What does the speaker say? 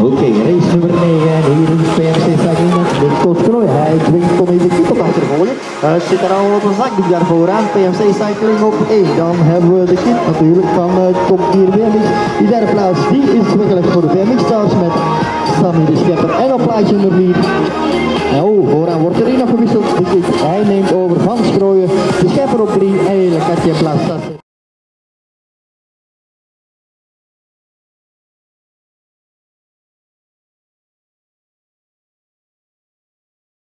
Oké, race nummer 9 en hier is PMC Cycling met de coach Hij dwingt om even de kip achter te. Het zit er al op een zakdoek daar vooraan. PMC Cycling op 1. Dan hebben we de kip natuurlijk van uh, Top Gear BMX. Die derde plaats die is weggelegd voor de BMX Stars met Sammy de Schepper. En op plaatje nummer 4 nou, vooraan wordt er nog afgewisseld. Hij neemt over van Strooien. De schepper op 3 en Katja plaats